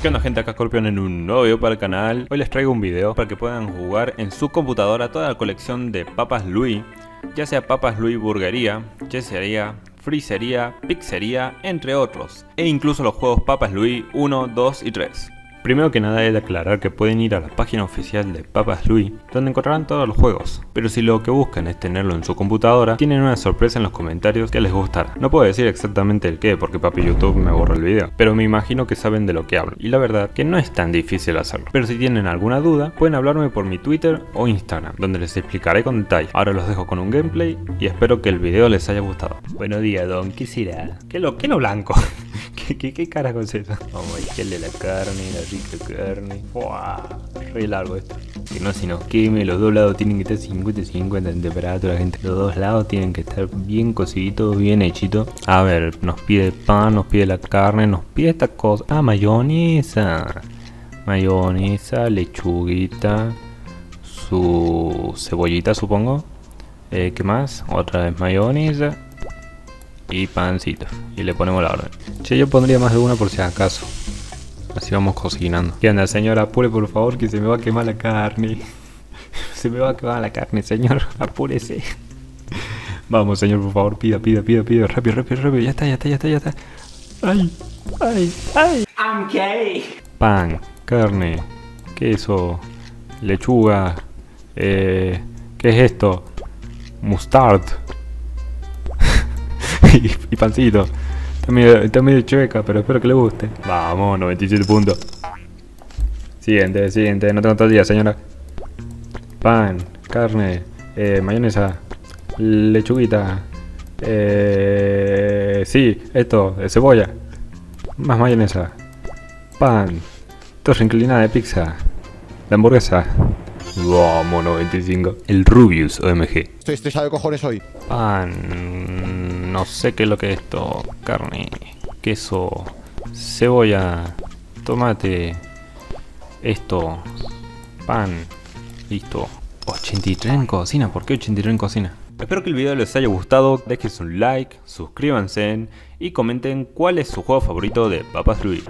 ¿Qué onda gente? Acá Scorpion en un nuevo video para el canal. Hoy les traigo un video para que puedan jugar en su computadora toda la colección de Papas Louis, ya sea Papas Louis Burguería, Chesería, Frisería, Pizzería, entre otros, e incluso los juegos Papas Louis 1, 2 y 3. Primero que nada he de aclarar que pueden ir a la página oficial de Papas Louis, donde encontrarán todos los juegos. Pero si lo que buscan es tenerlo en su computadora, tienen una sorpresa en los comentarios que les gustará. No puedo decir exactamente el qué, porque papi YouTube me borra el video, pero me imagino que saben de lo que hablo. Y la verdad que no es tan difícil hacerlo. Pero si tienen alguna duda, pueden hablarme por mi Twitter o Instagram, donde les explicaré con detalle. Ahora los dejo con un gameplay y espero que el video les haya gustado. Buenos días, Don. ¿Qué? ¿Qué lo, qué lo blanco? ¿Qué, qué, carajo es eso? Vamos a echarle la carne, la rica carne. ¡Fua! Re largo esto. Que no se nos queme, los dos lados tienen que estar 50-50 en temperatura, gente. Los dos lados tienen que estar bien cociditos, bien hechitos. A ver, nos pide pan, nos pide la carne, nos pide esta cosa. Ah, mayonesa. Mayonesa, lechuguita, su cebollita, supongo. Eh, ¿Qué más? Otra vez mayonesa y pancito. Y le ponemos la orden. Che, yo pondría más de una por si acaso. Así vamos cocinando. ¿Qué onda, señor? Apure, por favor, que se me va a quemar la carne. se me va a quemar la carne, señor. Apúrese. Vamos, señor, por favor, pida, pida, pida, pida. Rápido, rápido, rápido. Ya está, ya está, ya está, ya está. Ay, ay, ay. I'm gay. Pan, carne, queso, lechuga. Eh, ¿Qué es esto? Mustard. Y, y pancito. Está medio, está medio chueca, pero espero que le guste. Vamos, 97 puntos. Siguiente, siguiente. No tengo todo el día, señora. Pan, carne, eh, mayonesa, lechuguita. Eh, sí, esto, eh, cebolla. Más mayonesa. Pan. Torre inclinada de pizza. La hamburguesa. Vamos, 95. El Rubius OMG. Estoy estresado de cojones hoy. Pan, no sé qué es lo que es esto. Carne, queso, cebolla, tomate, esto, pan, listo. 83 en cocina, ¿por qué 83 en cocina? Espero que el video les haya gustado, dejen un like, suscríbanse y comenten cuál es su juego favorito de Papas Louis.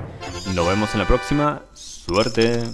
Nos vemos en la próxima, suerte.